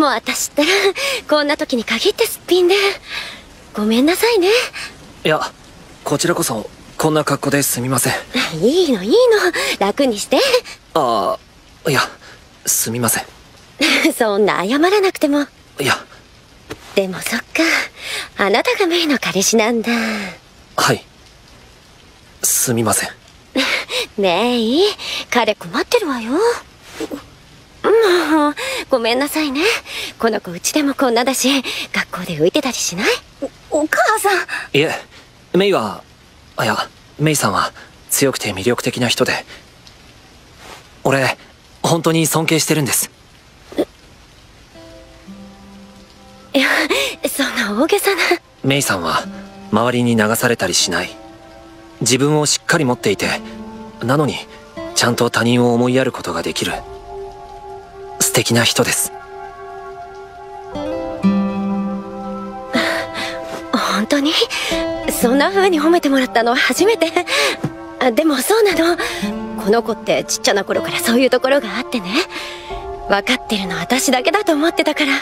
もう私ったら こんな時に限ってすっぴんでごめんなさいね。いやこちらこそこんな格好ですみません。いいのいいの。楽にして。ああいやすみません。そんな謝らなくても。いや。でもそっかあなたがメイの彼氏なんだ。はい。すみません。ねえいい。彼困ってるわよも うごめんなさいね。この子うちでもこんなだし学校で浮いてたりしない？お母さん。いえメイはあいやメイさんは強くて魅力的な人で。俺本当に尊敬してるんです。いやそんな大げさな。メイさんは周りに流されたりしない。自分をしっかり持っていてなのにちゃんと他人を思いやることができる素敵な人です。本当に？そんな風に褒めてもらったのは初めて？あでもそうなの？この子ってちっちゃな頃からそういうところがあってね。分かってるの私だけだと思ってたから。